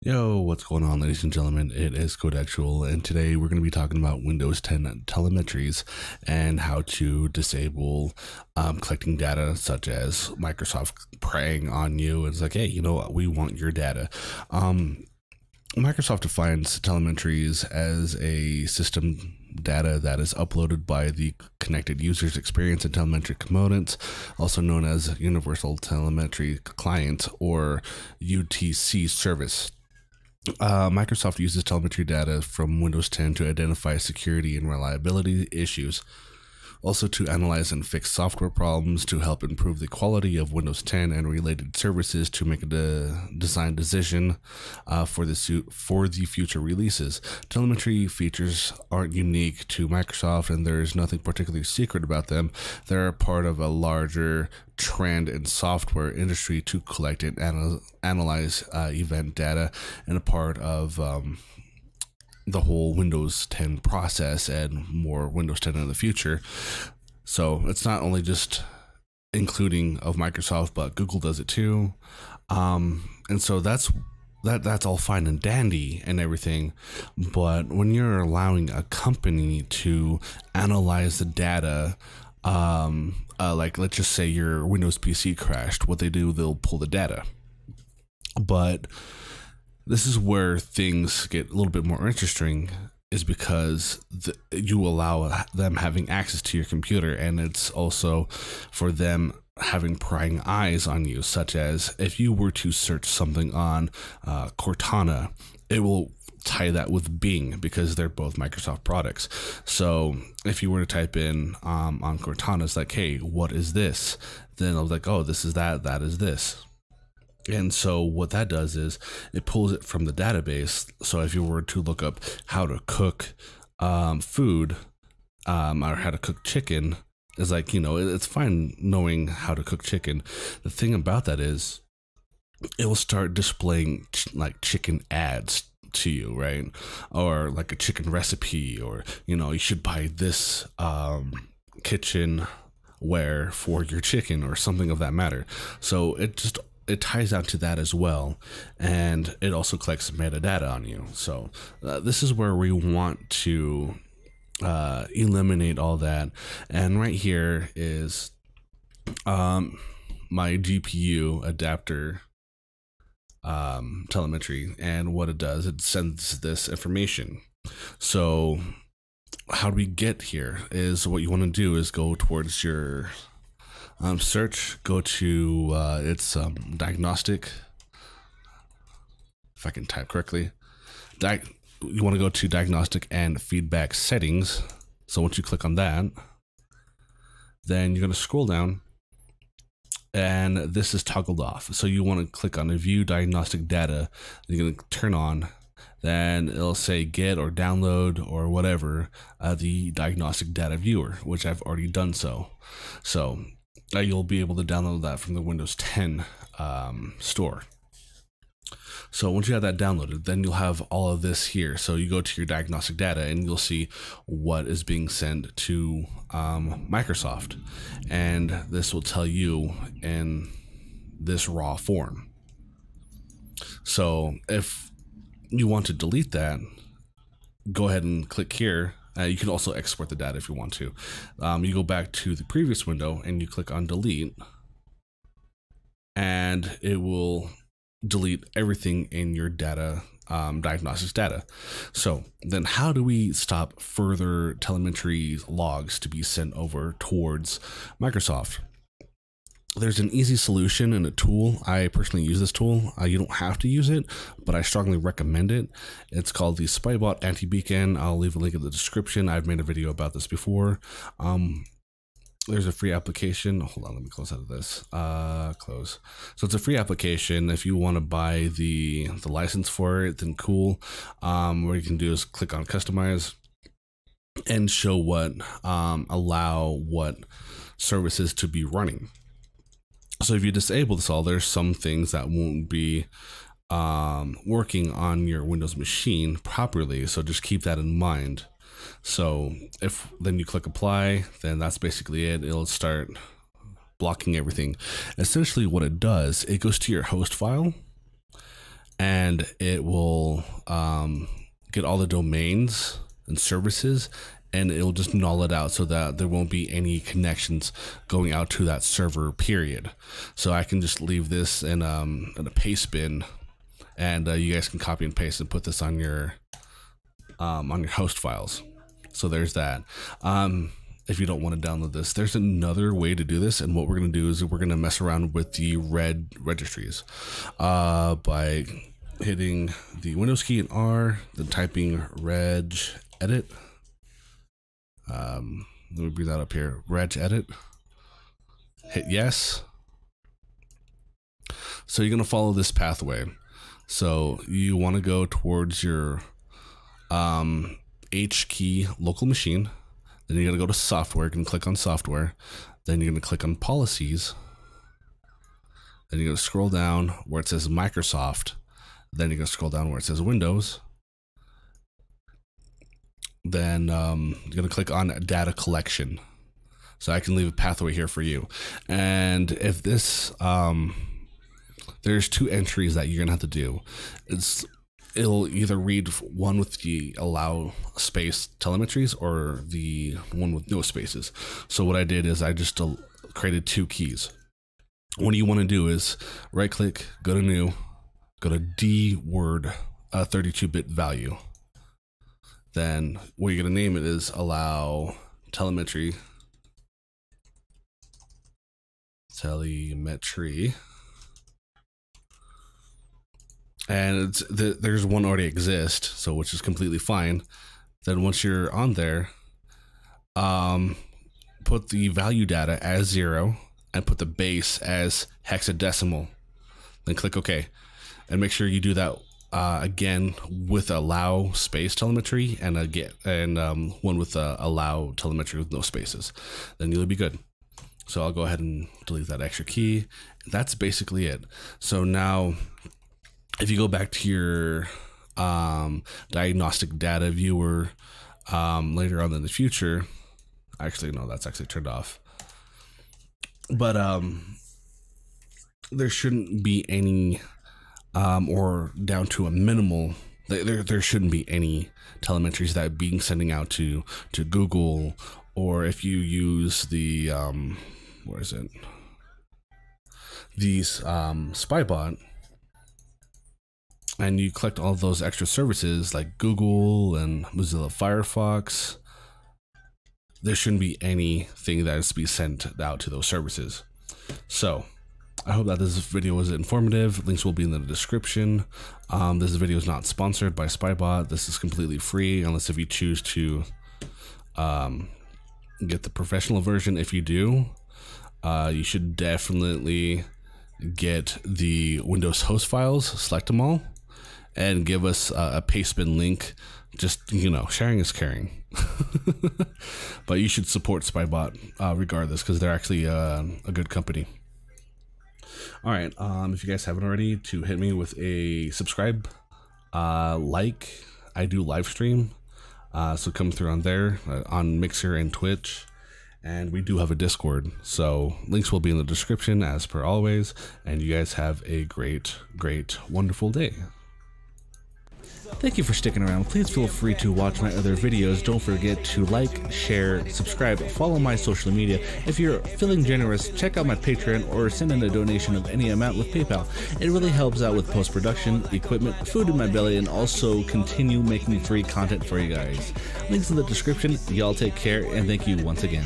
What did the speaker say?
Yo, what's going on, ladies and gentlemen? It is Codexual, and today we're going to be talking about Windows 10 telemetries and how to disable um, collecting data, such as Microsoft preying on you. It's like, hey, you know what? We want your data. Um, Microsoft defines telemetries as a system data that is uploaded by the connected user's experience and telemetry components, also known as Universal Telemetry Client or UTC service. Uh, Microsoft uses telemetry data from Windows 10 to identify security and reliability issues, also to analyze and fix software problems, to help improve the quality of Windows 10 and related services, to make a de- design decision uh, for the for the future releases. Telemetry features aren't unique to Microsoft, and there is nothing particularly secret about them. They're part of a larger trend in software industry to collect and anal- analyze uh, event data and a part of um, the whole Windows 10 process and more Windows 10 in the future. So it's not only just including of Microsoft, but Google does it too. Um, and so that's that that's all fine and dandy and everything, but when you're allowing a company to analyze the data um, uh, like let's just say your Windows PC crashed, what they do, they'll pull the data. But this is where things get a little bit more interesting is because the, you allow them having access to your computer and it's also for them having prying eyes on you such as if you were to search something on uh, cortana it will tie that with Bing because they're both Microsoft products. So if you were to type in um, on Cortana, it's like, hey, what is this? Then I was like, oh, this is that, that is this. And so what that does is it pulls it from the database. So if you were to look up how to cook um, food um, or how to cook chicken, is like, you know, it's fine knowing how to cook chicken. The thing about that is it will start displaying ch- like chicken ads to you, right? Or like a chicken recipe, or you know, you should buy this um, kitchen ware for your chicken, or something of that matter. So it just it ties out to that as well, and it also collects metadata on you. So uh, this is where we want to uh, eliminate all that. And right here is um, my GPU adapter um, telemetry. And what it does, it sends this information. So, how do we get here? Is what you want to do is go towards your um, search, go to uh, its um, diagnostic. If I can type correctly, Di- you want to go to diagnostic and feedback settings. So once you click on that, then you're going to scroll down and this is toggled off. So you want to click on the view diagnostic data. You're going to turn on. Then it'll say get or download or whatever uh, the diagnostic data viewer, which I've already done so. So uh, you'll be able to download that from the Windows 10 um, store. So once you have that downloaded, then you'll have all of this here. So you go to your diagnostic data and you'll see what is being sent to um, Microsoft. And this will tell you in this raw form. So if you want to delete that, go ahead and click here. Uh, you can also export the data if you want to. Um, you go back to the previous window and you click on delete and it will delete everything in your data um, diagnostics data. So then, how do we stop further telemetry logs to be sent over towards Microsoft? There's an easy solution and a tool. I personally use this tool. Uh, you don't have to use it, but I strongly recommend it. It's called the Spybot Anti Beacon. I'll leave a link in the description. I've made a video about this before. Um, there's a free application. Hold on, let me close out of this. Uh, close. So it's a free application. If you want to buy the the license for it, then cool. Um, what you can do is click on customize and show what um, allow what services to be running. So if you disable this all, there's some things that won't be um, working on your Windows machine properly. So just keep that in mind. So if then you click apply, then that's basically it. It'll start blocking everything. Essentially what it does, it goes to your host file and it will um, get all the domains and services and it'll just null it out so that there won't be any connections going out to that server period. So i can just leave this in, um, in a paste bin and uh, you guys can copy and paste and put this on your um, on your host files. So there's that. Um, if you don't want to download this there's another way to do this and what we're going to do is we're going to mess around with the red registries uh, by hitting the windows key and r then typing reg edit um, let me bring that up here. Reg edit. Hit yes. So you're going to follow this pathway. So you want to go towards your um, H key local machine. Then you're going to go to software. You can click on software. Then you're going to click on policies. Then you're going to scroll down where it says Microsoft. Then you're going to scroll down where it says Windows then um, you're going to click on data collection. So I can leave a pathway here for you. And if this, um, there's two entries that you're going to have to do. It's it'll either read one with the allow space telemetries or the one with no spaces. So what I did is I just created two keys. What you want to do is right click, go to new, go to D word, a 32 bit value then what you're going to name it is allow telemetry. Telemetry. And it's the, there's one already exist so which is completely fine. Then once you're on there um put the value data as zero and put the base as hexadecimal. Then click ok and make sure you do that uh, again with allow space telemetry and a get and um, one with uh, allow telemetry with no spaces then you'll be good. So I'll go ahead and delete that extra key. That's basically it. So now if you go back to your um, diagnostic data viewer um, later on in the future actually no that's actually turned off. But um, there shouldn't be any um, or down to a minimal there, there shouldn't be any telemetries that being sending out to to Google or if you use the um, what is it? These um, Spybot and you collect all those extra services like Google and Mozilla Firefox there shouldn't be anything that is to be sent out to those services. So I hope that this video was informative. Links will be in the description. Um, this video is not sponsored by Spybot. This is completely free unless if you choose to um, get the professional version. If you do, uh, you should definitely get the Windows host files, select them all, and give us uh, a pastebin link. Just, you know, sharing is caring. but you should support Spybot uh, regardless because they're actually uh, a good company. All right. Um, if you guys haven't already, to hit me with a subscribe, uh, like. I do live stream, uh, so come through on there uh, on Mixer and Twitch. And we do have a Discord, so links will be in the description as per always. And you guys have a great, great, wonderful day. Thank you for sticking around. Please feel free to watch my other videos. Don't forget to like, share, subscribe, follow my social media. If you're feeling generous, check out my Patreon or send in a donation of any amount with PayPal. It really helps out with post production, equipment, food in my belly, and also continue making free content for you guys. Links in the description. Y'all take care, and thank you once again.